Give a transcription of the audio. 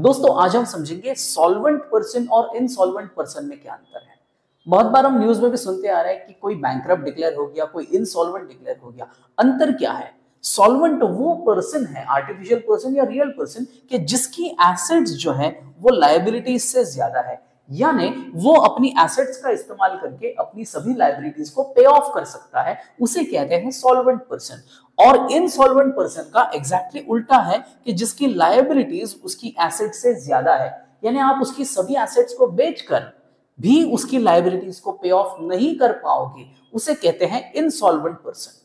दोस्तों, आज हम समझेंगे सॉल्वेंट पर्सन और इनसॉल्वेंट पर्सन में क्या अंतर है। बहुत बार हम न्यूज़ में भी सुनते आ रहे हैं कि कोई बैंक डिक्लेयर हो गया, कोई इनसॉल्वेंट डिक्लेयर हो गया। अंतर क्या है? सॉल्वेंट वो पर्सन है आर्टिफिशियल पर्सन या रियल पर्सन कि जिसकी एसेट्स जो है, वो लाइबिलिटीज से ज़्यादा है। यानी वो अपनी एसेट्स का इस्तेमाल करके अपनी सभी लाइबिलिटीज को पे ऑफ़ कर सकता है, उसे कहते हैं सॉल्वेंट पर्सन और इनसॉल्वेंट पर्सन का एग्जैक्टली exactly उल्टा है कि जिसकी लाइबिलिटीज उसकी एसेट से ज़्यादा है. यानी आप उसकी सभी एसेट्स को बेचकर भी उसकी लाइबिलिटीज को पे ऑफ़ नहीं कर पाओगे, उसे कहते हैं इनसॉल्वेंट पर्सन